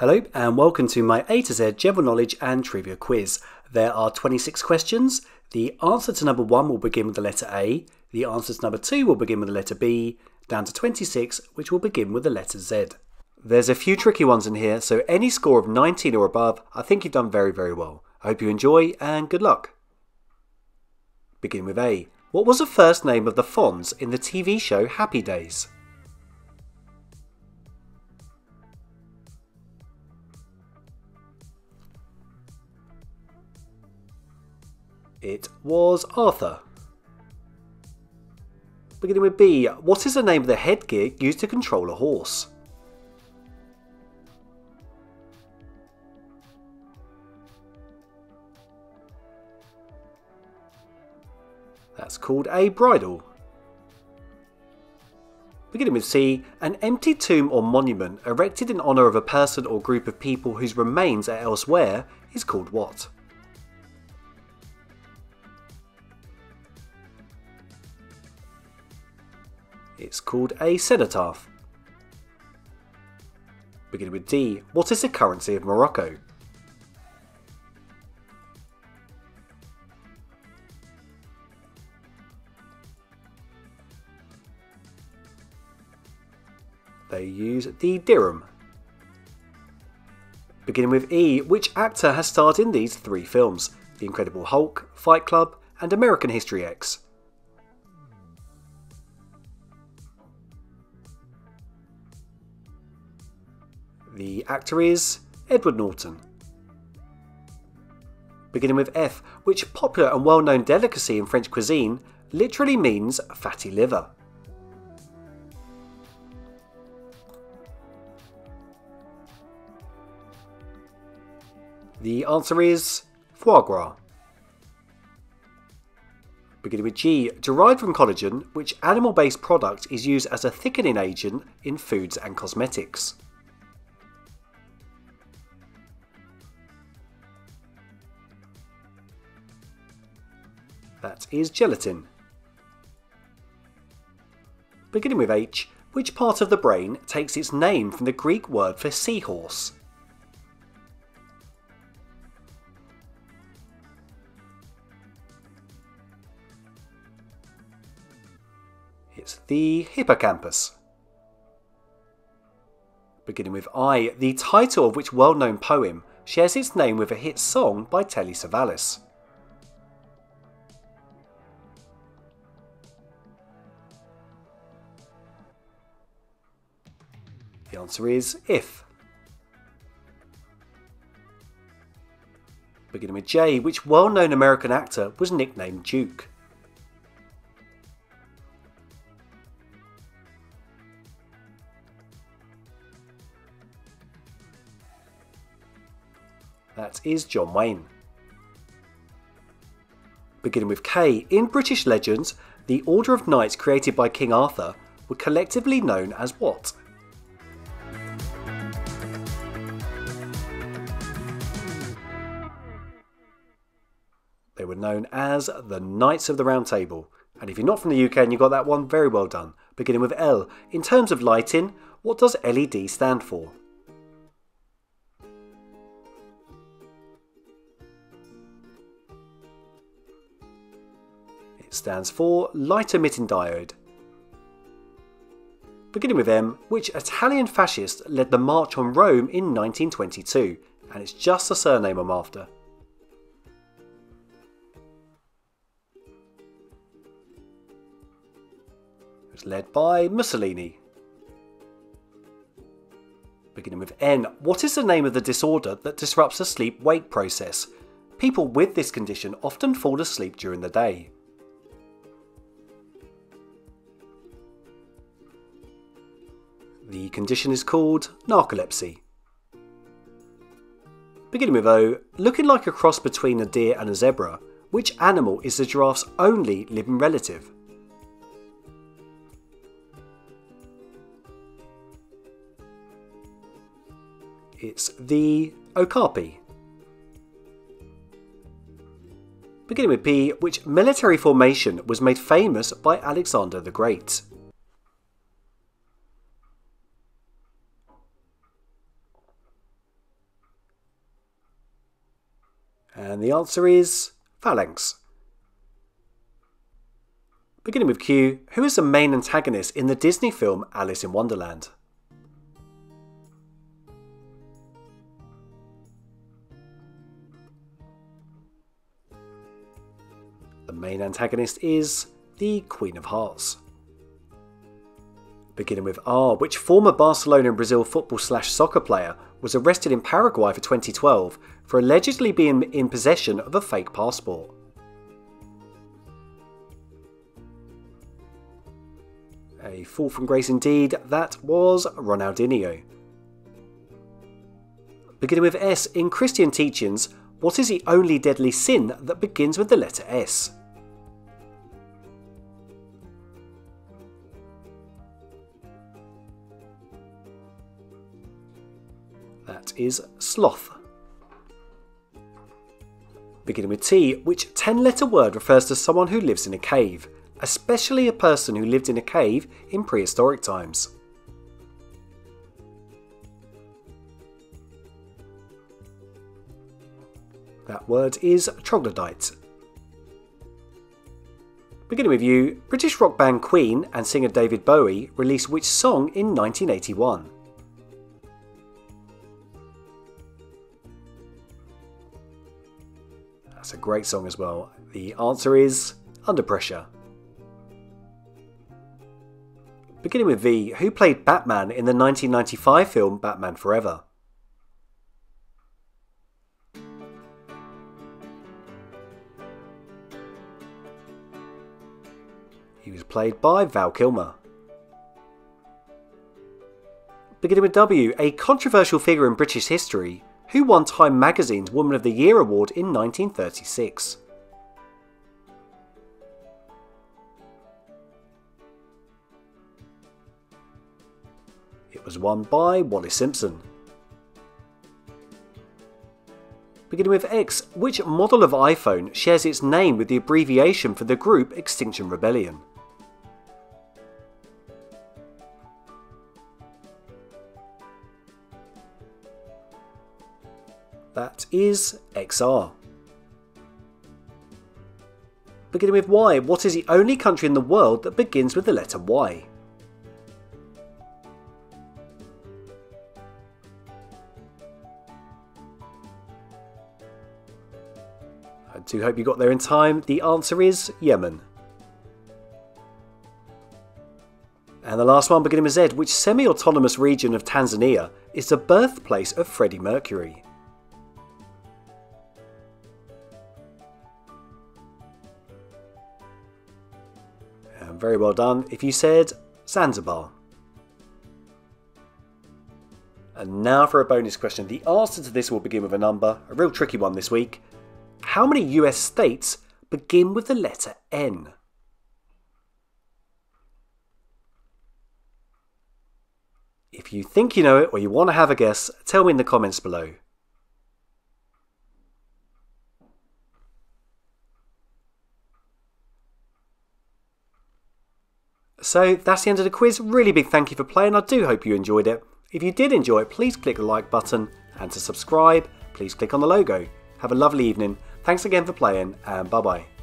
Hello, and welcome to my A to Z general knowledge and trivia quiz. There are 26 questions. The answer to number 1 will begin with the letter A, the answer to number 2 will begin with the letter B, down to 26, which will begin with the letter Z. There's a few tricky ones in here, so any score of 19 or above, I think you've done very, very well. I hope you enjoy, and good luck. Begin with A. What was the first name of the Fonz in the TV show Happy Days? It was Arthur. Beginning with B, what is the name of the headgear used to control a horse? That's called a bridle. Beginning with C, an empty tomb or monument erected in honour of a person or group of people whose remains are elsewhere is called what? It's called a cenotaph. Beginning with D, what is the currency of Morocco? They use the dirham. Beginning with E, which actor has starred in these three films? The Incredible Hulk, Fight Club, and American History X. The actor is Edward Norton. Beginning with F, which popular and well known delicacy in French cuisine literally means fatty liver. The answer is foie gras. Beginning with G, derived from collagen, which animal based product is used as a thickening agent in foods and cosmetics. That is gelatin. Beginning with H, which part of the brain takes its name from the Greek word for seahorse? It's the hippocampus. Beginning with I, the title of which well known poem shares its name with a hit song by Telly Savalas. The answer is if. Beginning with J, which well known American actor was nicknamed Duke? That is John Wayne. Beginning with K, in British legends, the Order of Knights created by King Arthur were collectively known as what? Known as the Knights of the Round Table. And if you're not from the UK and you got that one, very well done. Beginning with L. In terms of lighting, what does LED stand for? It stands for light emitting diode. Beginning with M, which Italian fascist led the March on Rome in 1922, and it's just the surname I'm after. Was led by Mussolini. Beginning with N, what is the name of the disorder that disrupts the sleep wake process? People with this condition often fall asleep during the day. The condition is called narcolepsy. Beginning with O, looking like a cross between a deer and a zebra, which animal is the giraffe's only living relative? It's the okapi. Beginning with P, which military formation was made famous by Alexander the Great? And the answer is phalanx. Beginning with Q, who is the main antagonist in the Disney film Alice in Wonderland? Main antagonist is the Queen of Hearts. Beginning with R, which former Barcelona and Brazil football slash soccer player was arrested in Paraguay for 2012 for allegedly being in possession of a fake passport. A fall from grace indeed, that was Ronaldinho. Beginning with S, in Christian teachings, what is the only deadly sin that begins with the letter S? That is sloth. Beginning with T, which 10 letter word refers to someone who lives in a cave especially a person who lived in a cave in prehistoric times. That word is troglodyte. Beginning with you, British rock band Queen and singer David Bowie released which song in 1981? That's a great song as well. The answer is Under Pressure. Beginning with V, who played Batman in the 1995 film Batman Forever? He was played by Val Kilmer. Beginning with W, a controversial figure in British history, who won Time magazine's Woman of the Year award in 1936. It was won by Wallis Simpson. Beginning with X, which model of iPhone shares its name with the abbreviation for the group Extinction Rebellion? Is XR. Beginning with Y, what is the only country in the world that begins with the letter Y? I do hope you got there in time. The answer is Yemen. And the last one, beginning with Z, which semi autonomous region of Tanzania is the birthplace of Freddie Mercury? Very well done if you said Zanzibar. And now for a bonus question. The answer to this will begin with a number, a real tricky one this week. How many US states begin with the letter N? If you think you know it or you want to have a guess, tell me in the comments below. So that's the end of the quiz. Really big thank you for playing. I do hope you enjoyed it. If you did enjoy it, please click the like button and to subscribe, please click on the logo. Have a lovely evening Thanks again for playing, and bye bye.